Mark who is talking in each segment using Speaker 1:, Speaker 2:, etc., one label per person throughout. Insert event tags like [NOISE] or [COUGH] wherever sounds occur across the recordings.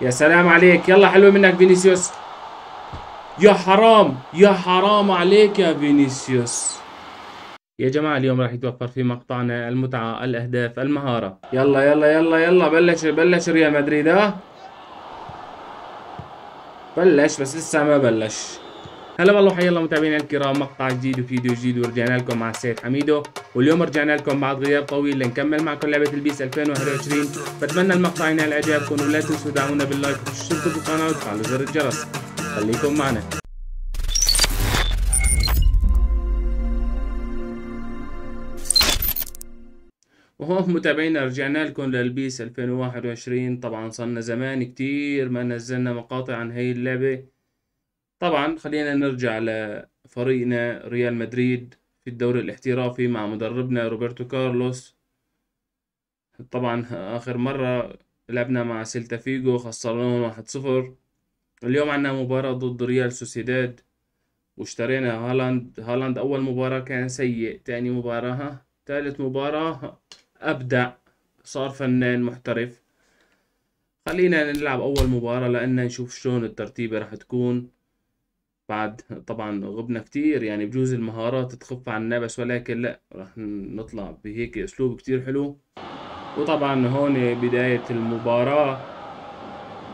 Speaker 1: يا سلام عليك. يلا حلوة منك فينيسيوس. يا حرام يا حرام عليك يا فينيسيوس. يا جماعة اليوم راح يتوفر في مقطعنا المتعة الأهداف المهارة. يلا يلا يلا يلا بلش بلش ريال مدريد ها؟ بلش بس لسه ما بلش. هلا والله حيا الله متابعينا الكرام. مقطع جديد وفيديو جديد ورجعنا لكم مع السيد حميدو. واليوم رجعنا لكم بعد غياب طويل لنكمل معكم لعبة ال PES 2021 بتمنى المقطع ينال اعجابكم ولا تنسوا تدعمونا بال like وتشتركوا بالقناة وتفعلوا زر الجرس. خليكم معنا. وهون متابعينا رجعنا لكم لل PES 2021 طبعا صرنا زمان كتير ما نزلنا مقاطع عن هاي اللعبة. طبعا خلينا نرجع لفريقنا ريال مدريد في الدوري الاحترافي مع مدربنا روبرتو كارلوس. طبعا آخر مرة لعبنا مع سيلتا فيجو خسرناهم واحد صفر. اليوم عنا مباراة ضد ريال سوسيداد. واشترينا هالاند. هالاند أول مباراة كان سيء تاني مباراة ثالث مباراة أبدع. صار فنان محترف. خلينا نلعب أول مباراة لأن نشوف شلون الترتيبة راح تكون. بعد طبعا غبنا كتير يعني بجوز المهارات تخف عنا بس ولكن لا راح نطلع بهيك أسلوب كتير حلو. وطبعا هون بداية المباراة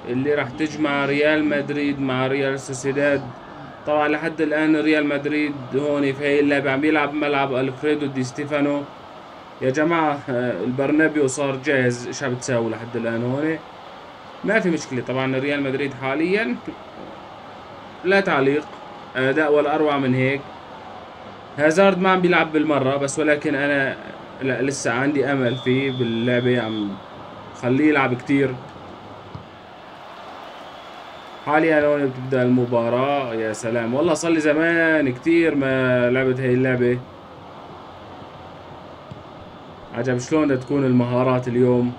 Speaker 1: اللي راح تجمع ريال مدريد مع ريال سوسيداد. طبعا لحد الآن ريال مدريد هون في هاي اللعبة عم بيلعب ملعب ألفريدو دي ستيفانو. يا جماعة البرنابيو صار جاهز إيش عم لحد الآن هون؟ ما في مشكلة طبعا ريال مدريد حاليا لا تعليق. اداء ولا اروع من هيك. هازارد ما عم بيلعب بالمرة بس ولكن أنا لا لسه عندي أمل فيه باللعبة. عم خليه يلعب كتير. حاليا هون بتبدأ المباراة. يا سلام. والله صار لي زمان كتير ما لعبت هاي اللعبة. عجب شلون تكون المهارات اليوم؟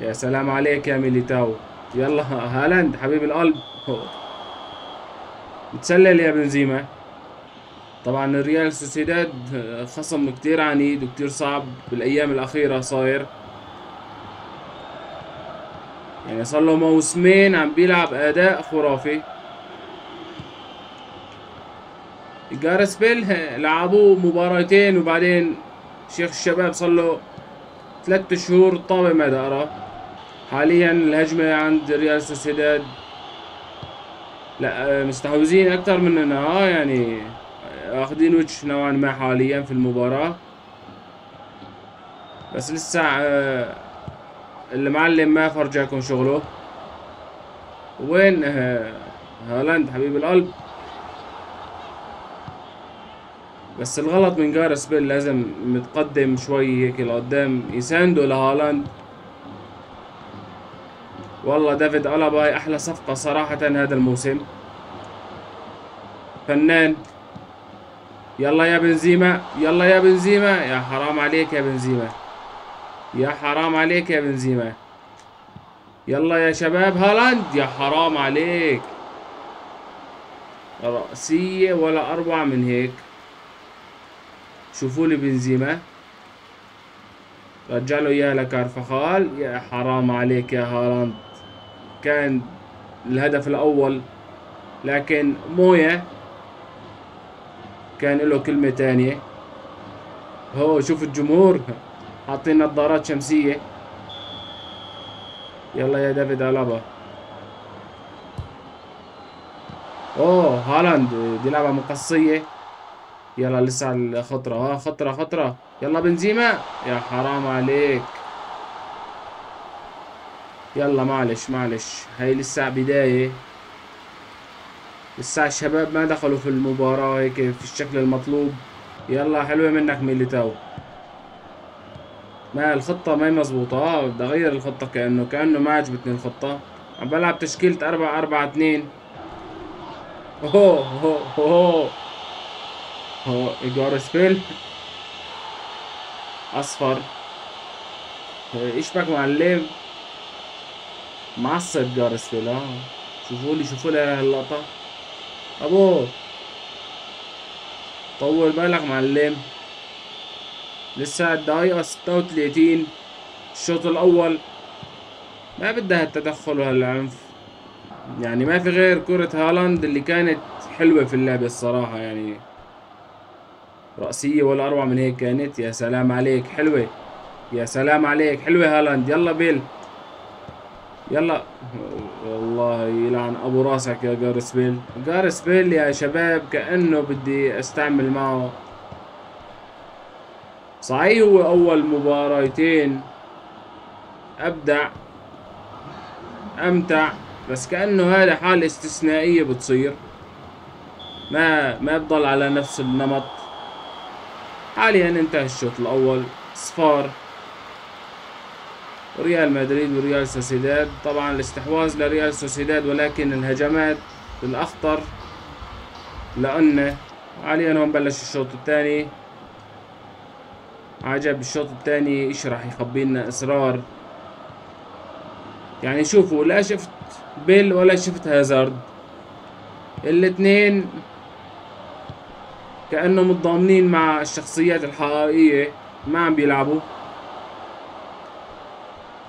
Speaker 1: يا سلام عليك يا ميليتاو. يلا هالاند حبيب القلب. متسلل يا بنزيما. طبعا الريال سوسيداد خصم كتير عنيد وكتير صعب بالأيام الأخيرة صاير. يعني صار له موسمين عم بيلعب أداء خرافي. جارس بيل لعبوه مباراتين وبعدين شيخ الشباب صار له ثلاث شهور طابة ما دقرة حاليا الهجمة عند ريال سوسيداد لا مستحوذين أكثر مننا آه يعني آخذين وجه نوعا ما حاليا في المباراة. بس لسه آه المعلم ما فرجاكم شغله. وين آه هالاند حبيب القلب؟ بس الغلط من جارس بيل لازم متقدم شوي هيك لقدام. يساندوا لهالاند. والله دافيد ألابا هي أحلى صفقة صراحة هذا الموسم. فنان. يلا يا بنزيما يلا يا بنزيما. يا حرام عليك يا بنزيما. يا حرام عليك يا بنزيما. يلا يا شباب هالاند. يا حرام عليك. رأسية ولا أروع من هيك. شوفوا لي بنزيما. رجع له اياها لكارفخال. يا حرام عليك يا هالاند. كان الهدف الأول لكن مويا كان له كلمة تانية. هو شوف الجمهور حاطين نظارات شمسية. يلا يا دافيد ألابا. أوه هالاند دي لعبة مقصية. يلا لسه الخطرة. ها خطرة خطرة. يلا بنزيما. يا حرام عليك. يلا معلش معلش. هاي لسه بداية. لسه الشباب ما دخلوا في المباراة هيك في الشكل المطلوب. يلا حلوة منك ميليتاو ما الخطة ما مزبوطة آه بدي أغير الخطة كأنه كأنه ما عجبتني الخطة. عم بلعب تشكيلة أربعة أربعة اثنين أوه أوه أوه. هو إيجار سبيل. أصفر. إيش بك معلم؟ معصب جار سبيل آه شوفوا لي شوفوا لي هاللقطة أبو طول بالك معلم. لسه الدقايقة ستة وتلاتين. الشوط الأول. ما بدها التدخل وهالعنف. يعني ما في غير كرة هالاند اللي كانت حلوة في اللعبة الصراحة يعني. رأسية ولا أروع من هيك كانت. يا سلام عليك حلوة. يا سلام عليك حلوة هالاند. يلا بيل. يلا. والله يلعن أبو راسك يا جارس بيل. جارس بيل يا شباب كأنه بدي أستعمل معه. صحيح هو أول مباراتين. أبدع أمتع بس كأنه هذا حالة استثنائية بتصير. ما ما بضل على نفس النمط. حاليا انتهى الشوط الأول. صفار. ريال مدريد وريال سوسيداد. طبعا الاستحواذ لريال سوسيداد ولكن الهجمات الأخطر لأن حاليا هون بلش الشوط الثاني. عجب الشوط الثاني إيش راح يخبي لنا اسرار يعني شوفوا لا شفت بيل ولا شفت هازارد. الاثنين كأنهم متضامنين مع الشخصيات الحقيقية ما عم بيلعبوا.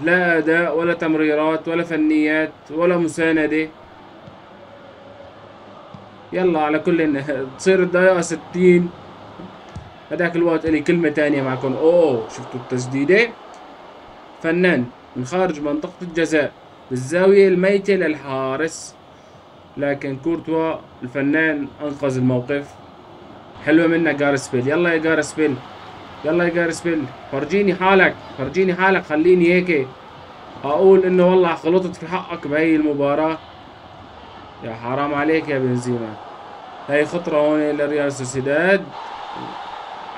Speaker 1: لا أداء ولا تمريرات ولا فنيات ولا مساندة. يلا على كل تصير الدقيقة ستين. هذاك الوقت إلي كلمة تانية معكم. أوه شفتوا التسديدة؟ فنان من خارج منطقة الجزاء بالزاوية الميتة للحارس. لكن كورتوا الفنان أنقذ الموقف. حلوة منك جارس بيل يلا يا جارس بيل يلا يا جارس بيل فرجيني حالك فرجيني حالك خليني هيك. أقول إنه والله غلطت في حقك بهي المباراة. يا حرام عليك يا بنزيما. هاي خطرة هون لريال سوسيداد.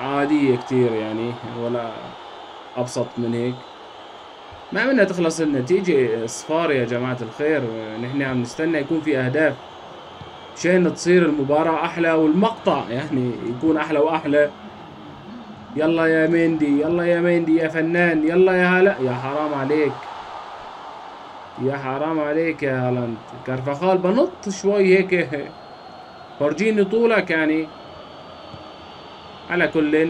Speaker 1: عادية كتير يعني ولا أبسط من هيك. ما بدنا تخلص النتيجة صفار يا جماعة الخير. نحن عم نستنى يكون في أهداف. مشان تصير المباراة أحلى والمقطع يعني يكون أحلى وأحلى. يلا يا ميندي يلا يا ميندي يا فنان يلا يا هلا. يا حرام عليك. يا حرام عليك يا هالاند. كارفاخال بنط شوي هيك. فرجيني طولك يعني. على كل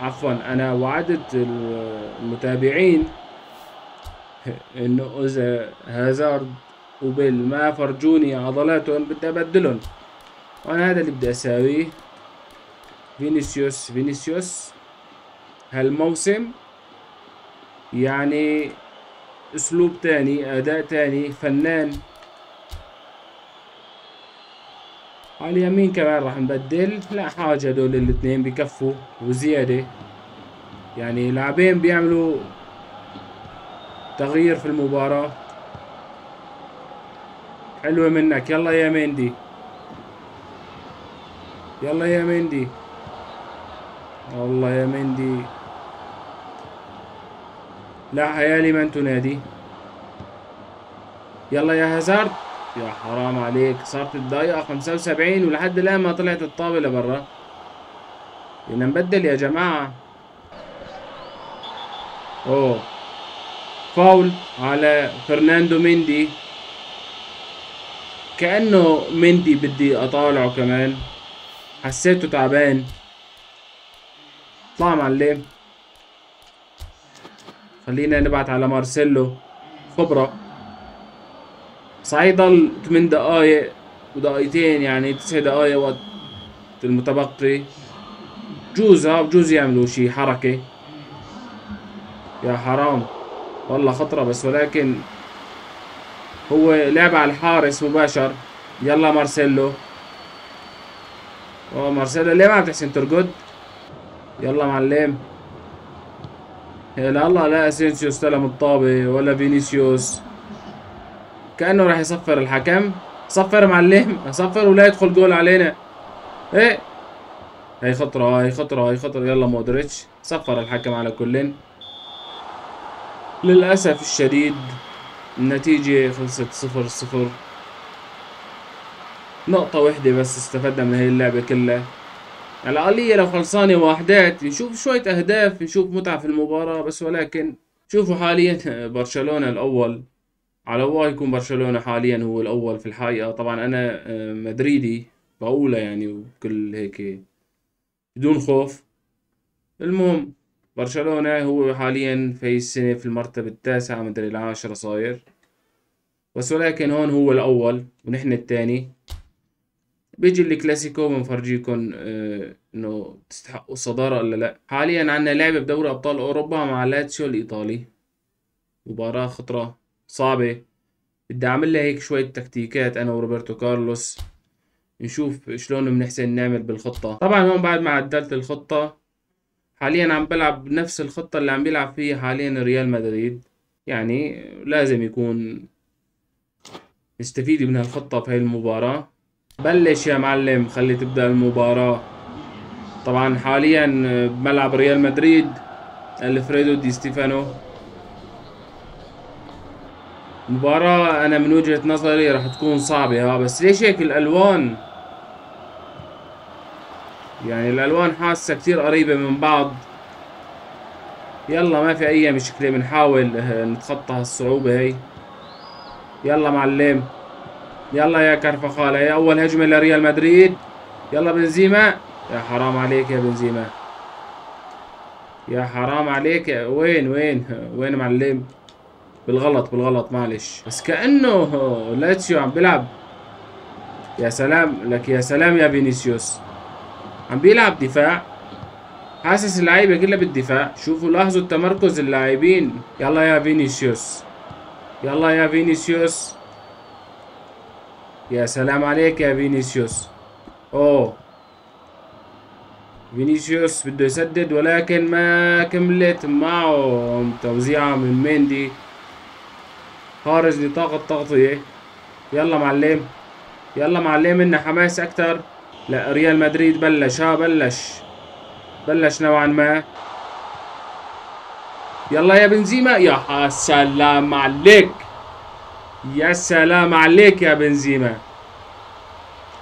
Speaker 1: عفوا أنا وعدت المتابعين. إنه إذا هازارد وبيل ما فرجوني عضلاتهم بدي أبدلهم. وأنا هذا اللي بدي أساويه. فينيسيوس فينيسيوس هالموسم يعني أسلوب تاني أداء تاني فنان. على اليمين كمان راح نبدل. لا حاجة هدول الاثنين بكفوا وزيادة. يعني لاعبين بيعملوا تغيير في المباراة. حلوة منك. يلا يا مندي. يلا يا مندي. والله يا مندي لا حيالي من تنادي. يلا يا هازارد يا حرام عليك. صارت الدقيقة خمسة وسبعين ولحد الآن ما طلعت الطاولة برا بدنا نبدل يا جماعة. أوه. فاول على فرناندو ميندي كأنه ميندي بدي أطالعه كمان. حسيته تعبان. اطلع معلم. خلينا نبعت على مارسيلو. صحيح ضل 8 دقايق ودقيقتين يعني 9 دقايق وقت المتبقي. بجوز ها بجوز يعملوا شي حركة. يا حرام. والله خطرة بس ولكن هو لعب على الحارس مباشر. يلا مارسيلو. أوه مارسيلو ليه ما عم تحسن تركض؟ يلا معلم. لا الله لا اسينسيو استلم الطابة ولا فينيسيوس. كأنه راح يصفر الحكم. صفر معلم. صفر ولا يدخل جول علينا. إيه؟ هي خطرة هي خطرة هي خطرة. يلا مودريتش. صفر الحكم على كل للأسف الشديد النتيجة خلصت صفر صفر. نقطة وحدة بس استفدنا من هاي اللعبة كلها. على لو خلصانة واحدات نشوف شوية أهداف نشوف متعة في المباراة بس ولكن شوفوا حاليا [LAUGHS] برشلونة الأول. على الله يكون برشلونة حاليا هو الأول في الحقيقة. طبعا أنا آه، مدريدي بقولها يعني وكل هيك بدون خوف. المهم برشلونة هو حاليا في السنة في المرتبة التاسعة مدري العاشرة صاير. بس ولكن هون هو الأول ونحن الثاني. بيجي الكلاسيكو بنفرجيكم آه إنه تستحقوا الصدارة ولا لا. حاليا عنا لعبة بدوري أبطال أوروبا مع لاتسيو الإيطالي. مباراة خطرة صعبة. بدي أعمل لها هيك شوية تكتيكات أنا وروبرتو كارلوس. نشوف شلون بنحسن نعمل بالخطة. طبعا هون بعد ما عدلت الخطة حاليا عم بلعب نفس الخطة اللي عم بيلعب فيها حاليا ريال مدريد. يعني لازم يكون نستفيد من هالخطة في هاي المباراة. بلش يا معلم خلي تبدأ المباراة. طبعا حاليا بملعب ريال مدريد ألفريدو دي ستيفانو. مباراة أنا من وجهة نظري راح تكون صعبة ها بس ليش هيك الألوان؟ يعني الألوان حاسة كتير قريبة من بعض. يلا ما في أي مشكلة بنحاول نتخطى هالصعوبة هي. يلا معلم. يلا يا كرفخالة يا أول هجمة لريال مدريد. يلا بنزيما. يا حرام عليك يا بنزيما. يا حرام عليك. وين وين؟ وين معلم؟ بالغلط بالغلط معلش. بس كأنه لاتسيو عم بيلعب. يا سلام لك يا سلام يا فينيسيوس. عم بيلعب دفاع. حاسس اللعيبة كلها بالدفاع. شوفوا لاحظوا التمركز اللاعبين. يلا يا فينيسيوس. يلا يا فينيسيوس. يا سلام عليك يا فينيسيوس. أوه. فينيسيوس بده يسدد ولكن ما كملت معه. توزيعة من ميندي خارج نطاق التغطية. يلا معلم. يلا معلم إن حماس أكتر. لا ريال مدريد بلش. ها بلش. بلش نوعا ما. يلا يا بنزيما. يا سلام عليك. يا سلام عليك يا بنزيما.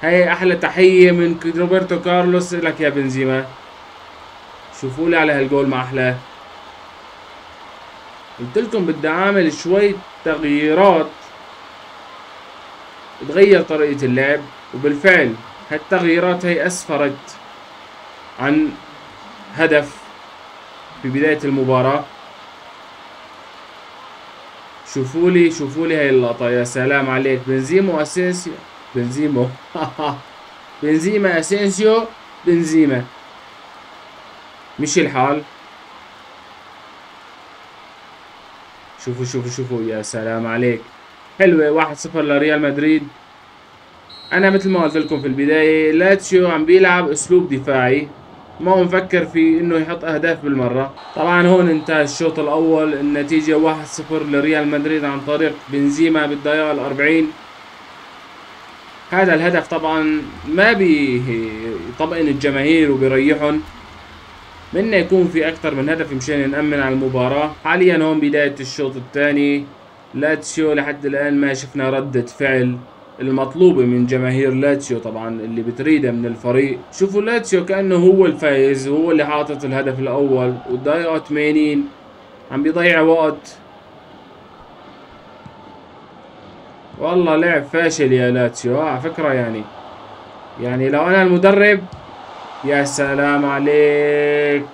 Speaker 1: هاي أحلى تحية من روبرتو كارلوس لك يا بنزيما. شوفوا لي على هالجول ما احلاه قلت لكم بدي أعمل شوي تغييرات. تغير طريقة اللعب وبالفعل هالتغييرات هي أسفرت عن هدف في بداية المباراة. شوفوا لي شوفوا لي هاي اللقطة. يا سلام عليك. بنزيما أسينسيو. بنزيما. [LAUGHS] بنزيما أسينسيو. بنزيما. مشي الحال. شوفوا شوفوا شوفوا. يا سلام عليك. حلوة. واحد صفر لريال مدريد. أنا مثل ما قلت لكم في البداية لاتسيو عم بيلعب أسلوب دفاعي. ما هو مفكر في إنه يحط أهداف بالمرة. طبعا هون انتهى الشوط الأول. النتيجة 1-0 لريال مدريد عن طريق بنزيما بالدقيقة الأربعين. هذا الهدف طبعا ما بيطمئن الجماهير وبيريحهم. بدنا يكون في أكثر من هدف مشان نأمن على المباراة. حاليا هون بداية الشوط الثاني. لاتسيو لحد الآن ما شفنا ردة فعل. المطلوبة من جماهير لاتسيو طبعا اللي بتريدها من الفريق. شوفوا لاتسيو كأنه هو الفايز هو اللي حاطط الهدف الأول والدقيقة 80 عم بيضيع وقت. والله لعب فاشل يا لاتسيو. على فكرة يعني. يعني لو أنا المدرب يا سلام عليك.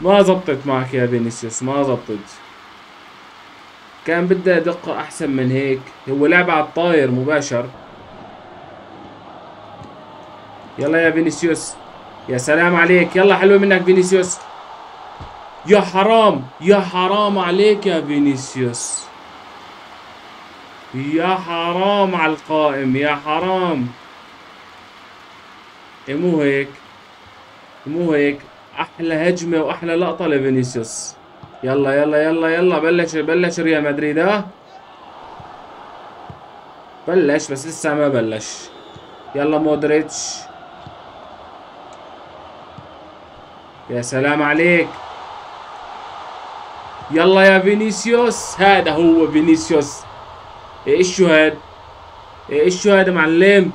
Speaker 1: ما زبطت معك يا فينيسيوس ما زبطت. كان بدها دقة أحسن من هيك. هو لعب على الطاير مباشر. يلا يا فينيسيوس. يا سلام عليك. يلا حلوة منك فينيسيوس. يا حرام. يا حرام عليك يا فينيسيوس. يا حرام على القائم. يا حرام. إيه مو هيك؟ مو هيك؟ أحلى هجمة وأحلى لقطة لفينيسيوس. يلا يلا يلا يلا بلش بلش ريال مدريد ها؟ بلش بس لسه ما بلش. يلا مودريتش. يا سلام عليك. يلا يا فينيسيوس. هذا هو فينيسيوس. إيش شو هاد إيش شو هذا معلم؟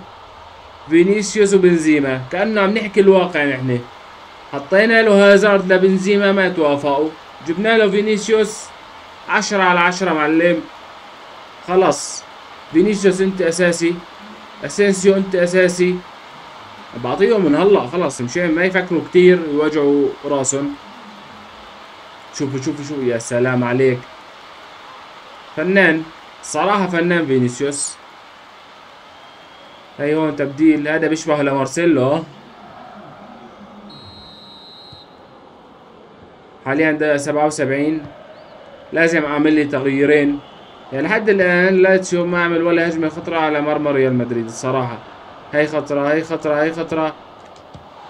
Speaker 1: فينيسيوس وبنزيما. كأنه عم نحكي الواقع نحن. حطينا له هازارد لبنزيما ما توافقوا. جبنا له فينيسيوس عشرة على عشرة معلم. خلاص. فينيسيوس انت أساسي. أسينسيو انت أساسي. بعطيهم من هلا. خلص مشان ما يفكروا كتير. يوجعوا راسهم. شوفوا شوفوا شوفوا. يا سلام عليك. فنان. صراحة فنان فينيسيوس. هي هون تبديل. هذا بيشبه لمارسيلو. حاليا ده 77 لازم أعمل لي تغييرين. يعني لحد الآن لاتسيو ما عمل ولا هجمه خطرة على مرمى ريال مدريد الصراحة. هي خطرة هي خطرة هي خطرة.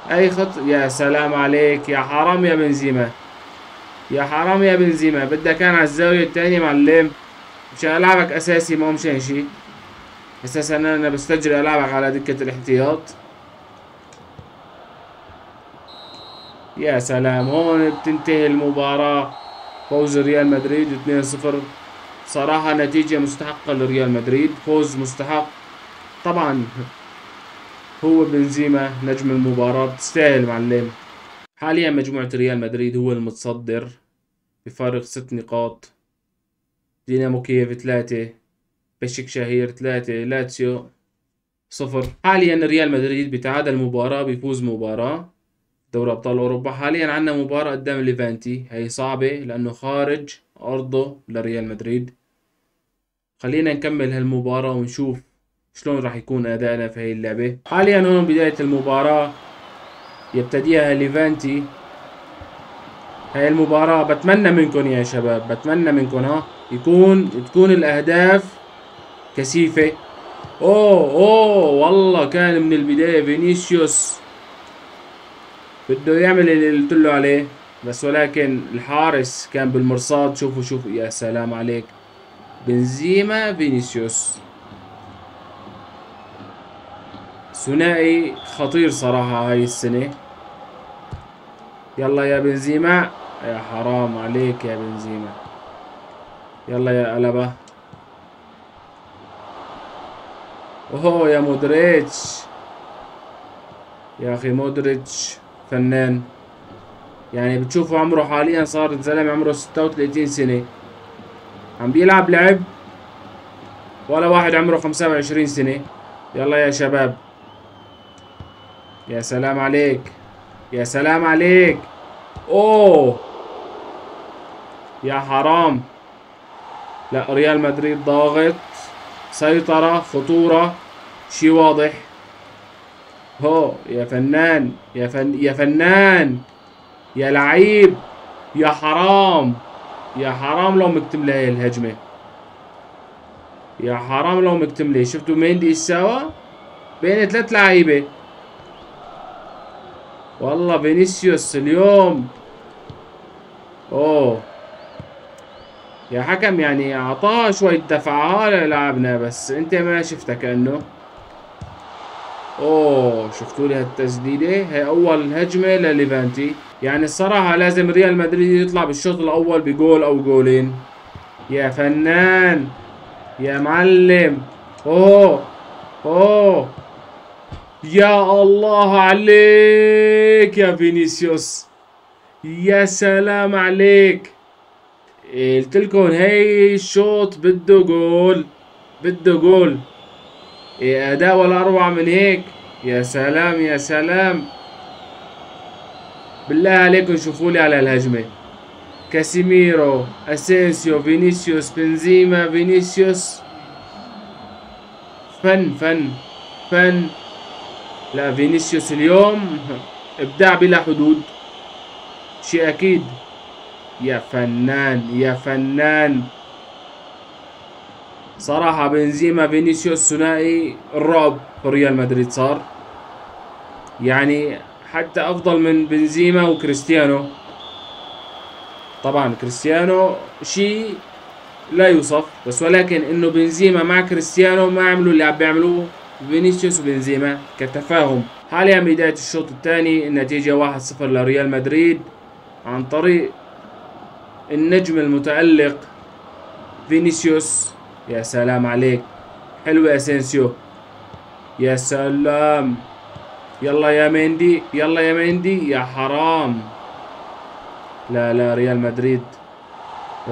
Speaker 1: هي خطره يا سلام عليك. يا حرام يا بنزيما. يا حرام يا بنزيما. بدك كان على الزاوية الثانية معلم. مشان ألعبك أساسي ما مشان شي. أساسا أنا بستجري ألعبك على دكة الاحتياط. يا سلام هون بتنتهي المباراة. فوز ريال مدريد 2-0 صراحة نتيجة مستحقة لريال مدريد فوز مستحق. طبعا هو بنزيما نجم المباراة تستاهل معلم. حاليا مجموعة ريال مدريد هو المتصدر بفارق ست نقاط. دينامو كييف ثلاثة باشاك شهير ثلاثة لاتسيو صفر. حاليا ريال مدريد بتعادل مباراة بيفوز مباراة. دوري أبطال أوروبا. حاليا عندنا مباراة قدام ليفانتي. هي صعبة لأنه خارج أرضه لريال مدريد. خلينا نكمل هالمباراة ونشوف شلون راح يكون أدائنا في هي اللعبة. حاليا هون بداية المباراة. يبتديها ليفانتي. هاي المباراة بتمنى منكم يا شباب بتمنى منكم ها. يكون تكون الأهداف كثيفة. أوه أوه والله كان من البداية فينيسيوس. بده يعمل اللي قلت له عليه بس ولكن الحارس كان بالمرصاد. شوفوا شوفوا يا سلام عليك. بنزيما فينيسيوس. ثنائي خطير صراحة هاي السنة. يلا يا بنزيما. يا حرام عليك يا بنزيما. يلا يا قلبة اوه يا مودريتش. يا أخي مودريتش. فنان. يعني بتشوفوا عمره حاليا صار الزلمة عمره 36 سنة. عم بيلعب لعب ولا واحد عمره 25 سنة. يلا يا شباب. يا سلام عليك. يا سلام عليك. أوه. يا حرام. لا ريال مدريد ضاغط. سيطرة خطورة. شي واضح. هو يا فنان يا فن يا فنان يا لعيب يا حرام يا حرام لو مكتملة هي الهجمة. يا حرام لو مكتملة شفتوا ميندي إيش سوا بين ثلاث لعيبة. والله فينيسيوس اليوم. أوه. يا حكم يعني أعطاه شوية دفعة للاعبنا بس. أنت ما شفتها كأنه. أوه شفتوا لي هالتسديدة؟ هي أول هجمة لليفانتي. يعني الصراحة لازم ريال مدريد يطلع بالشوط الأول بجول أو جولين. يا فنان يا معلم. أوه أوه. يا الله عليك يا فينيسيوس. يا سلام عليك. قلت لكم هي الشوط بده جول بده جول. إيه أداء ولا أروع من هيك؟ يا سلام يا سلام. بالله عليكم شوفوا لي على الهجمة. كاسيميرو أسينسيو فينيسيوس بنزيما فينيسيوس. فن فن فن. لا فينيسيوس اليوم [LAUGHS] إبداع بلا حدود. شيء أكيد. يا فنان يا فنان. صراحة بنزيما فينيسيوس ثنائي الرعب في ريال مدريد صار. يعني حتى أفضل من بنزيما وكريستيانو. طبعا كريستيانو شيء لا يوصف بس ولكن إنه بنزيما مع كريستيانو ما عملوا اللي عم بيعملوه فينيسيوس وبنزيما كتفاهم. حاليا بداية الشوط الثاني النتيجة 1-0 لريال مدريد عن طريق النجم المتألق فينيسيوس. يا سلام عليك. حلو اسينسيو يا سلام. يلا يا مندي يلا يا مندي. يا حرام. لا لا ريال مدريد.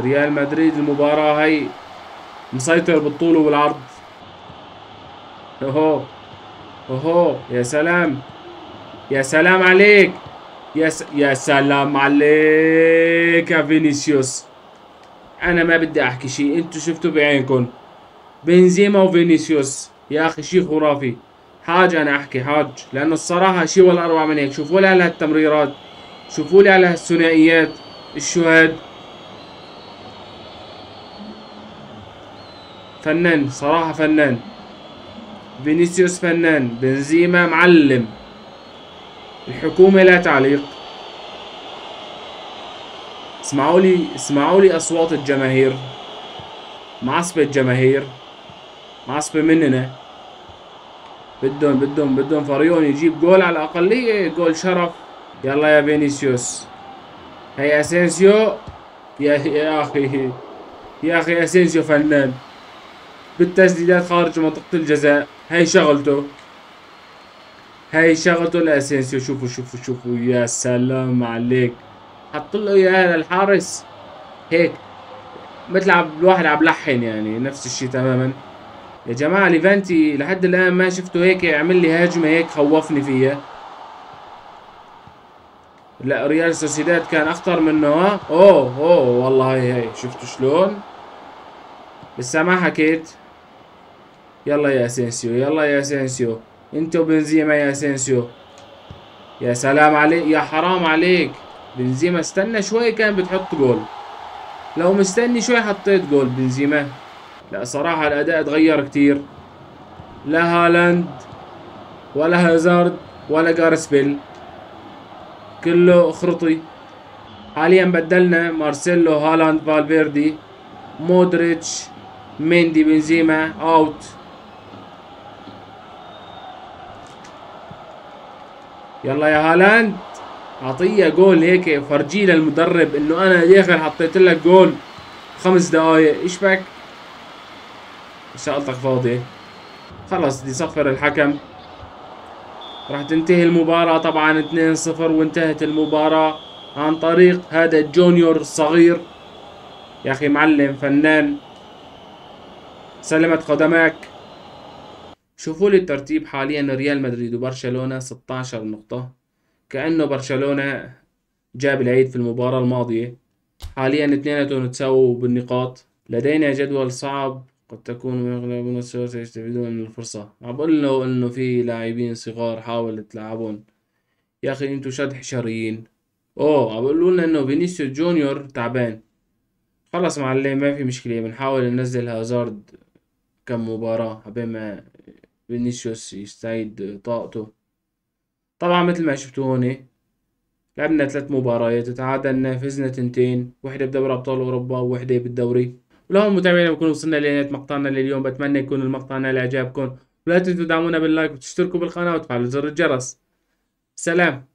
Speaker 1: ريال مدريد المباراة هاي مسيطر بالطول والعرض. أوهو أوهو. يا سلام. يا سلام عليك. يا س... يا سلام عليك يا فينيسيوس. أنا ما بدي أحكي شيء. أنتوا شفتوا بعينكم. بنزيما وفينيسيوس. يا أخي شيء خرافي. حاج أنا أحكي حاج. لأنه الصراحة شيء ولا أروع من هيك. شوفوا لي على هالتمريرات. شوفوا لي على هالثنائيات. الشهاد فنان. صراحة فنان. فينيسيوس فنان. بنزيما معلم. الحكومة لا تعليق. اسمعوا لي اسمعوا لي اصوات الجماهير. معصبة الجماهير معصبة مننا. بدهم بدهم بدهم فريقهم يجيب جول على الأقل جول شرف. يلا يا فينيسيوس. هي أسينسيو؟ يا يا أخي يا أخي أسينسيو فنان. بالتسديدات خارج منطقة الجزاء. هي شغلته. هاي شغلته لأسينسيو. شوفوا شوفوا شوفوا. يا سلام عليك. حط له اياها للحارس هيك مثل الواحد عم لحن يعني نفس الشيء تماما. يا جماعة ليفانتي لحد الآن ما شفته هيك عمل لي هجمة هيك خوفني فيها لا ريال سوسيداد كان أخطر منه ها؟ أوه أوه والله هي هي شفتوا شلون؟ لسه ما حكيت. يلا يا أسينسيو يلا يا أسينسيو. انت وبنزيما يا أسينسيو. يا سلام عليك يا حرام عليك. بنزيما استنى شوي كان بتحط جول. لو مستني شوي حطيت جول بنزيما. لا صراحة الأداء تغير كتير. لا هالاند ولا هازارد ولا جاريث بيل كله خرطي. حاليا بدلنا مارسيلو هالاند فالفيردي مودريتش ميندي بنزيما أوت. يلا يا هالاند. اعطيه جول هيك فرجيه للمدرب إنه أنا داخل حطيت لك جول خمس دقايق إيش بك شغلتك فاضية خلص بدي صفر الحكم. راح تنتهي المباراة طبعا 2-0 وانتهت المباراة عن طريق هذا الجونيور الصغير يا أخي معلم فنان. سلمت قدماك. شوفوا لي الترتيب حاليا ريال مدريد وبرشلونة 16 نقطة. كأنه برشلونة جاب العيد في المباراة الماضية. حاليا اثنيناتهم تساووا بالنقاط. لدينا جدول صعب قد تكون أغلب السوء سيستفيدون من الفرصة. عم بقول له إنه في لاعبين صغار حاول تلعبون يا أخي أنتوا شقد حشريين. أوه عم بقولوا إنه فينيسيو جونيور تعبان. خلص معلم ما في مشكلة. بنحاول ننزل هازارد كم مباراة عبين ما فينيسيوس يستعيد طاقته. طبعا مثل ما شفتوا هون لعبنا ثلاث مباريات وتعادلنا فزنا تنتين وحدة بدوري أبطال أوروبا ووحدة بالدوري. ولهون متابعينا بكون وصلنا لنهاية مقطعنا لليوم. بتمنى يكون المقطع نال إعجابكم ولا تنسوا تدعمونا باللايك وتشتركوا بالقناة وتفعلوا زر الجرس. سلام.